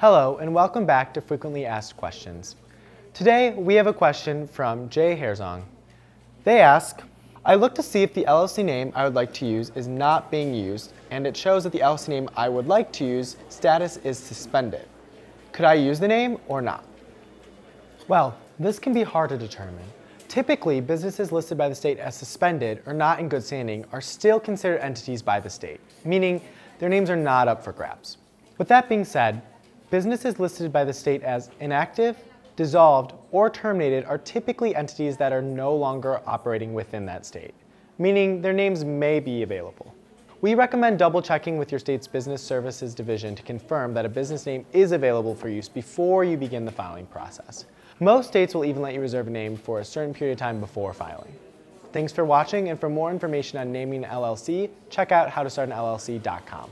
Hello, and welcome back to Frequently Asked Questions. Today, we have a question from Jay Herzog. They ask, I look to see if the LLC name I would like to use is not being used, and it shows that the LLC name I would like to use status is suspended. Could I use the name or not? Well, this can be hard to determine. Typically, businesses listed by the state as suspended or not in good standing are still considered entities by the state, meaning their names are not up for grabs. With that being said, businesses listed by the state as inactive, dissolved, or terminated are typically entities that are no longer operating within that state, meaning their names may be available. We recommend double checking with your state's Business Services Division to confirm that a business name is available for use before you begin the filing process. Most states will even let you reserve a name for a certain period of time before filing. Thanks for watching, and for more information on naming an LLC, check out howtostartanllc.com.